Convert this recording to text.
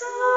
So